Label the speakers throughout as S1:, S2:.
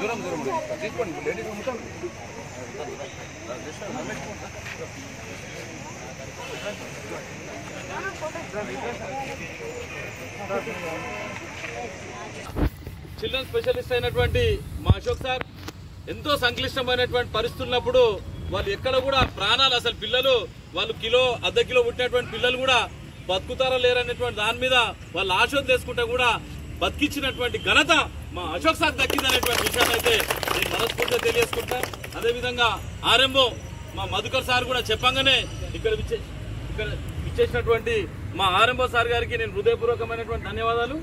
S1: దూరం దూరం తీసుకోండి లేడీస్ మొత్తం చిల్డ్రన్ స్పెషలిస్ట్ అయినటువంటి మా అశోక్ సార్ ఎంతో సంక్లిష్టమైనటువంటి పరిస్థితున్నప్పుడు వాళ్ళు ఎక్కడ కూడా ప్రాణాలు అసలు పిల్లలు వాళ్ళు కిలో అర్ధ కిలో పుట్టినటువంటి పిల్లలు కూడా బతుకుతారా లేరనేటువంటి దాని మీద వాళ్ళు ఆశోధ చేసుకుంటే కూడా బతికించినటువంటి ఘనత మా అశోక్ సార్ దక్కిందనేటువంటి విషయాన్ని అయితే నేను మనస్ఫూర్తిగా తెలియజేసుకుంటా. అదేవిధంగా ఆర్ఎంఓ మా మధుకర్ సార్ కూడా చెప్పంగానే ఇక్కడ విచ్చే ఇక్కడ ఇచ్చేసినటువంటి మా ఆర్ఎంఓ సార్ గారికి నేను హృదయపూర్వకమైనటువంటి ధన్యవాదాలు.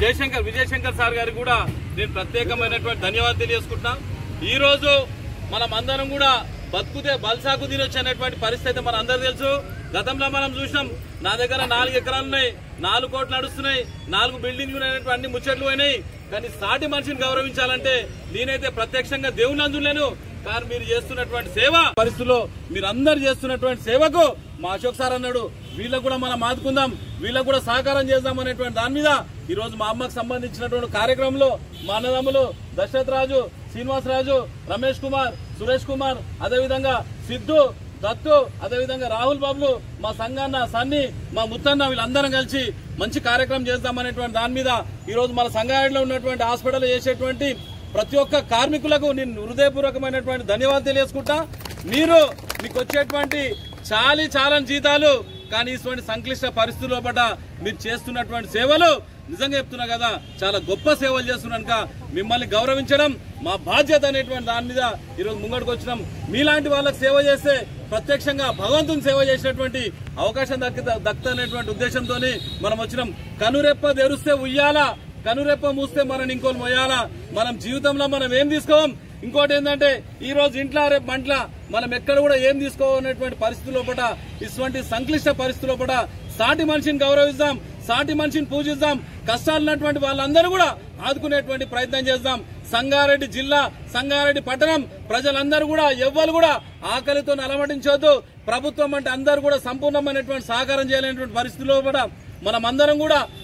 S1: జయశంకర్ విజయశంకర్ సార్ గారికి కూడా నేను ప్రత్యేకమైనటువంటి ధన్యవాదాలు తెలియజేసుకుంటున్నా. ఈరోజు మనం అందరం కూడా బతుకుతే బల్సాకు తినొచ్చు అనేటువంటి పరిస్థితి మన అందరు తెలుసు. గతంలో మనం చూసినాం నా దగ్గర నాలుగు ఎకరాలు ఉన్నాయి నాలుగు కోట్లు నడుస్తున్నాయి నాలుగు బిల్డింగ్లు అనేటువంటి అన్ని ముచ్చట్లు పోయినాయి. కానీ సాటి మనిషిని గౌరవించాలంటే నేనైతే ప్రత్యక్షంగా దేవుని అందులేను. కానీ మీరు చేస్తున్నటువంటి సేవ పరిస్థితుల్లో మీరు అందరు చేస్తున్నటువంటి సేవకు మా అశోక్ సార్ అన్నాడు వీళ్ళకు కూడా మనం ఆదుకుందాం వీళ్ళకు కూడా సహకారం చేద్దాం అనేటువంటి దాని మీద ఈ రోజు మా అమ్మకు సంబంధించినటువంటి కార్యక్రమంలో మా అన్నదమ్ములు దశరథ్ రాజు శ్రీనివాస్ రాజు రమేష్ కుమార్ సురేష్ కుమార్ అదేవిధంగా సిద్ధు దత్తు అదేవిధంగా రాహుల్ బాబులు మా సంగన్న సన్ని మా ముత్తన్న వీళ్ళందరం కలిసి మంచి కార్యక్రమం చేద్దామనేటువంటి దాని మీద ఈరోజు మన సంగారెడ్డిలో ఉన్నటువంటి హాస్పిటల్ చేసేటువంటి ప్రతి ఒక్క కార్మికులకు నేను హృదయపూర్వకమైనటువంటి ధన్యవాదాలు తెలియజేసుకుంటా. మీరు మీకు వచ్చేటువంటి చాలి చాలని జీతాలు కానీ ఇటువంటి సంక్లిష్ట పరిస్థితుల్లో పడ్డ మీరు చేస్తున్నటువంటి సేవలు నిజంగా చెప్తున్నా కదా చాలా గొప్ప సేవలు చేస్తున్నాక మిమ్మల్ని గౌరవించడం మా బాధ్యత అనేటువంటి దాని మీద ఈరోజు ముంగడికి వచ్చినాం. మీలాంటి వాళ్ళకి సేవ చేస్తే ప్రత్యక్షంగా భగవంతుని సేవ చేసినటువంటి అవకాశం దక్కి దక్కుతున్నటువంటి ఉద్దేశంతో మనం వచ్చినాం. కనురెప్ప తెరుస్తే ఉయ్యాలా కనురెప్ప మూస్తే మనం ఇంకోటి మొయ్యాలా? మనం జీవితంలో మనం ఏం తీసుకోం? ఇంకోటి ఏంటంటే ఈ రోజు ఇంట్లో రేపు మంట్ల మనం ఎక్కడ కూడా ఏం తీసుకోవాలనేటువంటి పరిస్థితి పట ఇటువంటి సంక్లిష్ట పరిస్థితి లోపల సాటి మనిషిని గౌరవిస్తాం సాటి మనిషిని పూజిస్తాం కష్టాలున్నటువంటి వాళ్ళందరూ కూడా ఆదుకునేటువంటి ప్రయత్నం చేద్దాం. సంగారెడ్డి జిల్లా సంగారెడ్డి పట్టణం ప్రజలందరూ కూడా ఎవ్వరు కూడా ఆకలితో అలమటించొద్దు ప్రభుత్వం అంటే అందరూ కూడా సంపూర్ణమైనటువంటి సహకారం చేయలేనటువంటి పరిస్థితిలో కూడా మనం అందరం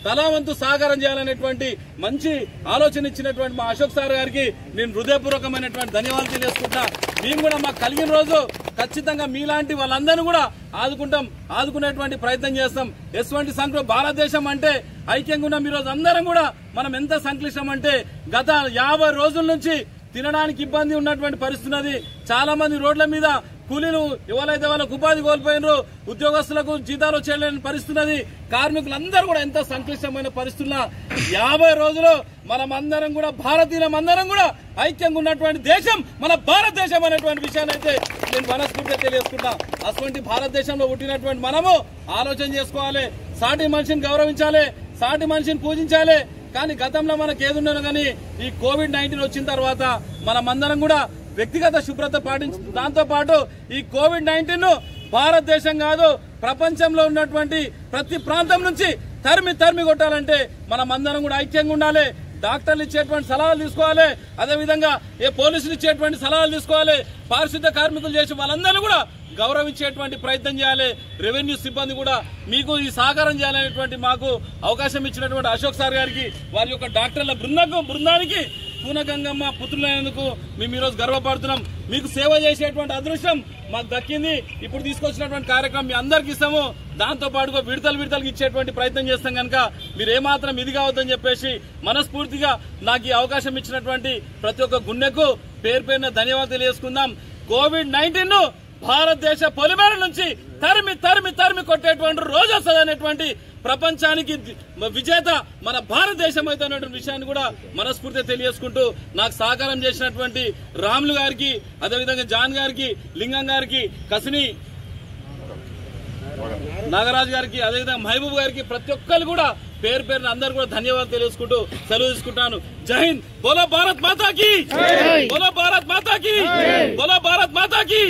S1: కూడా తలావంతు సహకారం చేయాలనేటువంటి మంచి ఆలోచన ఇచ్చినటువంటి మా అశోక్ సార్ గారికి నేను హృదయపూర్వకమైనటువంటి ధన్యవాదాలు తెలియజేసుకుంటా మేము కూడా మాకు కలిగిన రోజు ఖచ్చితంగా మీలాంటి వాళ్ళందరినీ కూడా ఆదుకుంటాం ఆదుకునేటువంటి ప్రయత్నం చేస్తాం. ఎటువంటి సంఖ్య భారతదేశం అంటే ఐక్యంగా ఉన్నాం. ఈ రోజు అందరం కూడా మనం ఎంత సంక్లిష్టం అంటే గత యాభై రోజుల నుంచి తినడానికి ఇబ్బంది ఉన్నటువంటి పరిస్థితి చాలా మంది రోడ్ల మీద కూలీలు ఎవరైతే వాళ్ళకు ఉపాధి కోల్పోయినరు ఉద్యోగస్తులకు జీతాలు చేయలేని పరిస్థితున్నది. కార్మికులందరూ కూడా ఎంత సంక్లిష్టమైన పరిస్థితున్న యాభై రోజులు మనమందరం కూడా భారతీయులం అందరం కూడా ఐక్యంగా ఉన్నటువంటి దేశం మన భారతదేశం అనేటువంటి విషయాన్ని అయితే నేను మనస్ఫూర్తిగా తెలియజేసుకుంటా అటువంటి భారతదేశంలో పుట్టినటువంటి మనము ఆలోచన చేసుకోవాలి సాటి మనిషిని గౌరవించాలి సాటి మనిషిని పూజించాలి. కానీ గతంలో మనకు ఏది కానీ ఈ కోవిడ్ నైన్టీన్ వచ్చిన తర్వాత మనమందరం కూడా వ్యక్తిగత శుభ్రత పాటించ దాంతోపాటు ఈ కోవిడ్ నైన్టీన్ను భారతదేశం కాదు ప్రపంచంలో ఉన్నటువంటి ప్రతి ప్రాంతం నుంచి తరిమి తరిమి కొట్టాలంటే మనం అందరం కూడా ఐక్యంగా ఉండాలి. డాక్టర్లు ఇచ్చేటువంటి సలహాలు తీసుకోవాలి. అదేవిధంగా ఏ పోలీసులు ఇచ్చేటువంటి సలహాలు తీసుకోవాలి. పారిశుద్ధ కార్మికులు చేసి వాళ్ళందరినీ కూడా గౌరవించేటువంటి ప్రయత్నం చేయాలి. రెవెన్యూ సిబ్బంది కూడా మీకు ఈ సహకారం చేయాలనేటువంటి మాకు అవకాశం ఇచ్చినటువంటి అశోక్ సార్ గారికి వారి యొక్క డాక్టర్ల బృందకు బృందానికి పూనగంగమ్మ పుత్రులైనందుకు మేము ఈరోజు గర్వపడుతున్నాం. మీకు సేవ చేసేటువంటి అదృష్టం మాకు దక్కింది. ఇప్పుడు తీసుకొచ్చినటువంటి కార్యక్రమం మీ అందరికి ఇస్తాము. దాంతో పాటుగా విడతలు విడతలకు ఇచ్చేటువంటి ప్రయత్నం చేస్తాం కనుక మీరు ఏమాత్రం ఇది కావద్దని చెప్పేసి మనస్ఫూర్తిగా నాకు ఈ అవకాశం ఇచ్చినటువంటి ప్రతి ఒక్క గుండెకు పేరు పేరున ధన్యవాదాలు తెలియజేసుకుందాం కోవిడ్ నైన్టీన్ భారతదేశ పొలిమేర నుంచి తరిమి తరిమి తరిమి కొట్టేటువంటి రోజు వస్తుందనేటువంటి ప్రపంచానికి విజేత మన భారతదేశం అయితే అనేటువంటి విషయాన్ని కూడా మనస్ఫూర్తిగా తెలియజేసుకుంటూ నాకు సహకారం చేసినటువంటి రాములు గారికి అదేవిధంగా జాన్ గారికి లింగం గారికి కసిని నాగరాజు గారికి అదేవిధంగా మహబూబ్ గారికి ప్రతి ఒక్కరు కూడా పేరు పేరున అందరు కూడా ధన్యవాదాలు తెలియజేసుకుంటూ సెలవు తీసుకుంటాను జై హింద్ బోలో భారత్ మాతాకి బోలో భారత్ మాతాకి బోలో భారత్ మాతాకి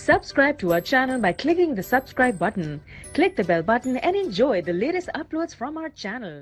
S2: Subscribe to our channel by clicking the subscribe button. Click the bell button and enjoy the latest uploads from our channel.